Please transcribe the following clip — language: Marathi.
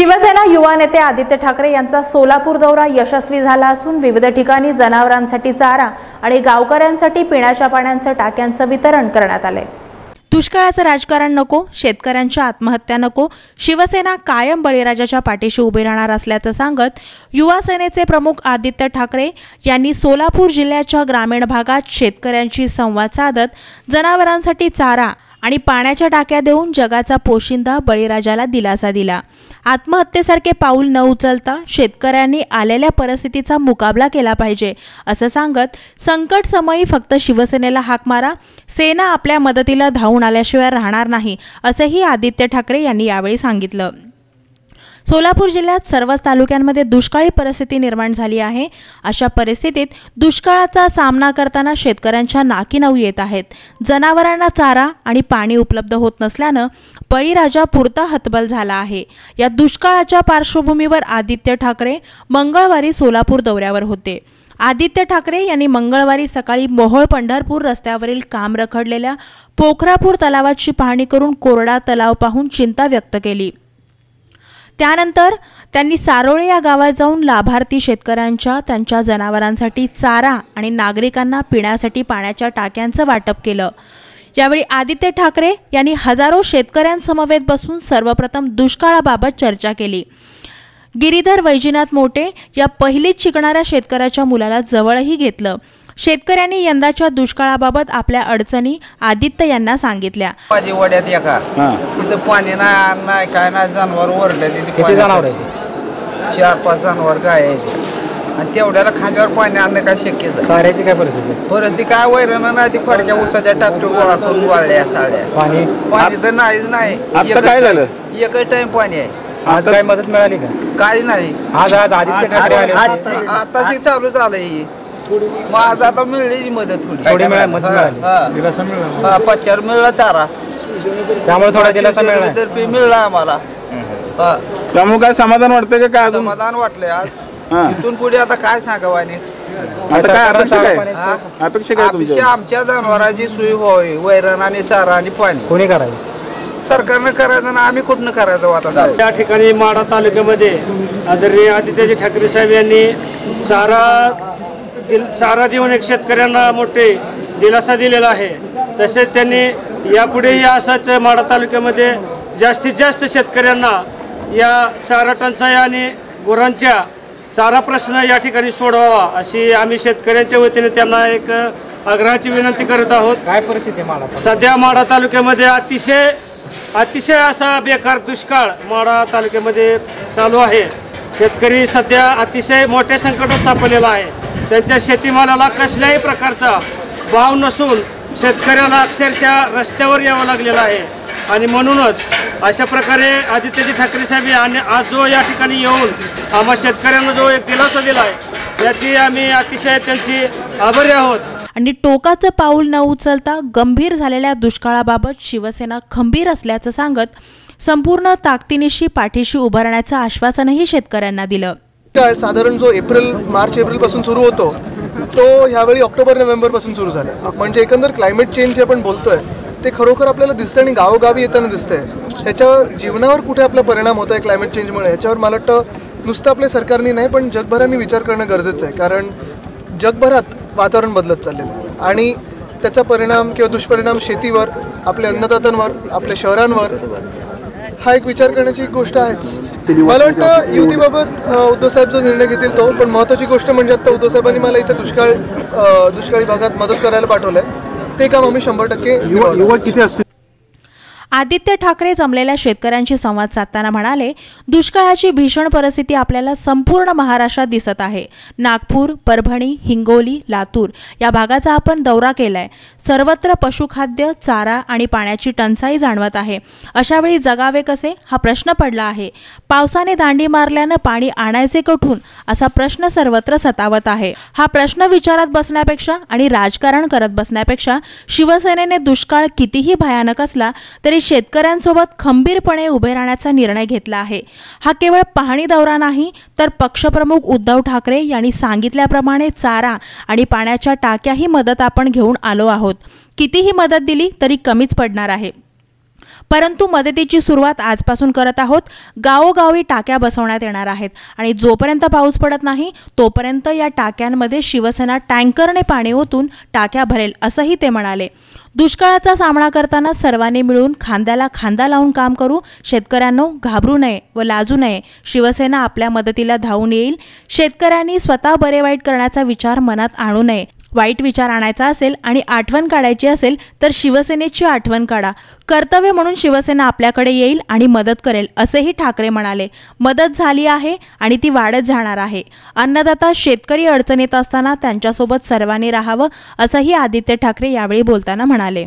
शिवसेना युवा नेते आदित्य ठाकरे यांचा सोलापूर दौरा यशस्वी झाला असून विविध ठिकाणी जनावरांसाठी चारा आणि गावकऱ्यांसाठी पिण्याच्या पाण्याचं टाक्यांचं वितरण करण्यात आले दुष्काळाचं राजकारण नको शेतकऱ्यांच्या आत्महत्या नको शिवसेना कायम बळीराजाच्या पाठीशी उभी राहणार असल्याचं सांगत युवा सेनेचे प्रमुख आदित्य ठाकरे यांनी सोलापूर जिल्ह्याच्या ग्रामीण भागात शेतकऱ्यांशी संवाद साधत जनावरांसाठी चारा आणि पाण्याच्या टाक्या देऊन जगाचा पोशिंदा बळीराजाला दिलासा दिला. आत्महत्येसारखे पाऊल न उचलता शेतकऱ्यांनी आलेल्या परिस्थितीचा मुकाबला केला पाहिजे असं सांगत संकट समयी फक्त शिवसेनेला हाक मारा सेना आपल्या मदतीला धावून आल्याशिवाय राहणार नाही असंही आदित्य ठाकरे यांनी यावेळी सांगितलं. सोलापूर जिल्ह्यात सर्वच तालुक्यांमध्ये दुष्काळी परिस्थिती निर्माण झाली आहे. अशा परिस्थितीत दुष्काळाचा सामना करताना शेतकऱ्यांच्या नाकी नऊ येत आहेत. जनावरांना चारा आणि पाणी उपलब्ध होत नसल्यानं बळीराजा पुरता हतबल झाला आहे. या दुष्काळाच्या पार्श्वभूमीवर आदित्य ठाकरे मंगळवारी सोलापूर दौऱ्यावर होते. आदित्य ठाकरे यांनी मंगळवारी सकाळी मोहोळ पंढरपूर रस्त्यावरील काम रखडलेल्या पोखरापूर तलावाची पाहणी करून कोरडा तलाव पाहून चिंता व्यक्त केली. त्यानंतर त्यांनी सारोळे या गावात जाऊन लाभार्थी शेतकऱ्यांच्या त्यांच्या जनावरांसाठी चारा आणि नागरिकांना पिण्यासाठी पाण्याच्या टाक्यांचं वाटप केलं. यावेळी आदित्य ठाकरे यांनी हजारो शेतकऱ्यांसमवेत बसून सर्वप्रथम दुष्काळाबाबत चर्चा केली. गिरीधर वैजनाथ मोटे या पहिलीच शिकणाऱ्या शेतकऱ्याच्या मुलाला जवळही घेतलं. शेतकऱ्यांनी यंदाच्या दुष्काळाबाबत आपल्या अडचणी आदित्य यांना सांगितल्या. माझी वड्यात एका हां. तिथं पाणी नाही काय नाही जनावर किती. आहे चार पाच जनावर आहेत. आणि तेवढ्याला खांद्यावर पाणी आणणं काय शक्यच आहे. चाऱ्याची काय परिस्थिती? आहे? परत ती काय वैरण नाही ती फडक्या उसाच्या टाकटो गोळा करून वाळल्या साड्या पाणी? पाणी तर नाहीच नाही. आता एकच काय टाइम पाणी आहे. आज काय मदत मिळाली का? काय नाही. आज आज आदित्य ठाकरे आले चालू झालं ही मग आज आता मिळली मदत थोडी. थोडी मिळा- मदत हा, मिळाली. हा. हा, चारा. त्यामुळे थोडा दिलासा मिळाला. तर्फे मिळला आम्हाला. हा. त्यामुळे काय समाधान वाटतंय का काय अजून? समाधान वाटलंय आज. हा. इथून पुढे आता काय सांगावं आणि? आता काय अपेक्षा काय? हा? अपेक्षा काय अपेक्षा तुमच्या आमच्या जनावरांची सोय व्हावी. वैरण आणि चारा आणि पाणी. कोणी करायचं? सरकारनं करायचं ना आम्ही कुठनं करायचं आता साहेब? त्या ठिकाणी माडा तालुक्यामध्ये आदरणीय आदित्यजी ठाकरे साहेब यांनी चारा दिल चारा देऊन एक शेतकऱ्यांना मोठे दिलासा दिलेला आहे. तसेच त्यांनी यापुढेही असाच माडा तालुक्यामध्ये जास्तीत जास्त शेतकऱ्यांना या चारा टंचाई आणि गुरांच्या चारा प्रश्न या ठिकाणी सोडवावा अशी आम्ही शेतकऱ्यांच्या वतीने त्यांना एक आग्रहाची विनंती करत आहोत. काय परिस्थिती सध्या माढा तालुक्यामध्ये अतिशय अतिशय असा बेकार दुष्काळ माढा तालुक्यामध्ये चालू आहे. शेतकरी सध्या अतिशय मोठ्या संकटात सापडलेला आहे. त्यांच्या शेतीमालाला कसल्याही प्रकारचा भाव नसून शेतकऱ्याला अक्षरशः रस्त्यावर यावं लागलेलं आहे. आणि म्हणूनच अशा प्रकारे आदित्यजी ठाकरे साहेब आणि आज जो या ठिकाणी येऊन आम्हा शेतकऱ्यांना जो एक दिलासा दिला आहे याची आम्ही अतिशय त्यांची आभारी आहोत. आणि टोकाचं पाऊल न उचलता गंभीर झालेल्या दुष्काळाबाबत शिवसेना खंबीर असल्याचं सांगत संपूर्ण ताकदीनिशी पाठीशी उभारण्याचं आश्वासनही शेतकऱ्यांना दिलं. काय साधारण जो एप्रिल मार्च एप्रिलपासून सुरू होतो तो ह्यावेळी ऑक्टोबर नोव्हेंबरपासून सुरू झाला. म्हणजे एकंदर क्लायमेट चेंज जे आपण बोलतोय ते खरोखर आपल्याला दिसतं आणि गावोगावी येताना दिसतंय. ह्याच्यावर जीवनावर कुठे आपला परिणाम होत आहे क्लायमेट चेंजमुळे ह्याच्यावर मला वाटतं नुसतं आपल्या सरकारने नाही पण जगभराने विचार करणं गरजेचं आहे. कारण जगभरात वातावरण बदलत चाललेलं आहे. आणि त्याचा परिणाम किंवा दुष्परिणाम शेतीवर आपल्या अन्नदातांवर आपल्या शहरांवर हा एक विचार करण्याची गोष्ट आहेच. मला वाटतं युतीबाबत अ, उद्धव साहेब जो निर्णय घेतील तो पण महत्त्वाची गोष्ट म्हणजे आता उद्धव साहेबांनी मला इथे दुष्काळ दुष्काळी भागात मदत करायला पाठवलंय. ते काम आम्ही शंभर टक्के निभावणार. आदित्य ठाकरे जमलेल्या शेतकऱ्यांशी संवाद साधताना म्हणाले दुष्काळाची भीषण परिस्थिती आपल्याला संपूर्ण महाराष्ट्रात दिसत आहे. नागपूर परभणी हिंगोली लातूर या भागाचा आपण दौरा केलाय. सर्वत्र पशुखाद्य चारा आणि पाण्याची टंचाई जाणवत आहे. अशावेळी जगावे कसे? हा प्रश्न पडला आहे. पावसाने दांडी मारल्यानं पाणी आणायचे कुठून? असा प्रश्न सर्वत्र सतावत आहे. हा प्रश्न विचारात बसण्यापेक्षा आणि राजकारण करत बसण्यापेक्षा शिवसेनेने दुष्काळ कितीही भयानक असला तरी शेतकऱ्यांसोबत खंबीरपणे उभे राहण्याचा निर्णय घेतला आहे. हा केवळ पाहणी दौरा नाही तर पक्षप्रमुख उद्धव ठाकरे यांनी सांगितल्याप्रमाणे चारा आणि पाण्याच्या टाक्याही मदत आपण घेऊन आलो आहोत. कितीही मदत दिली तरी कमीच पडणार आहे. परंतु मदतीची सुरुवात आजपासून करत आहोत. गावोगावी टाक्या बसवण्यात येणार आहेत आणि जोपर्यंत पाऊस पडत नाही तोपर्यंत या टाक्यांमध्ये शिवसेना टँकरने पाणी ओतून टाक्या भरेल असंही ते म्हणाले. दुष्काळाचा सामना करताना सर्वांनी मिळून खांद्याला खांदा लावून काम करू. शेतकऱ्यांनो घाबरू नये व लाजू नये. शिवसेना आपल्या मदतीला धावून येईल. शेतकऱ्यांनी स्वतः बरे वाईट करण्याचा विचार मनात आणू नये. वाईट विचार आणायचा असेल आणि आठवण काढायची असेल तर शिवसेनेची आठवण काढा. कर्तव्य म्हणून शिवसेना आपल्याकडे येईल आणि मदत करेल असेही ठाकरे म्हणाले. मदत झाली आहे आणि ती वाढत जाणार आहे. अन्नदाता शेतकरी अडचणीत असताना त्यांच्यासोबत सर्वांनी राहावं असंही आदित्य ठाकरे यावेळी बोलताना म्हणाले.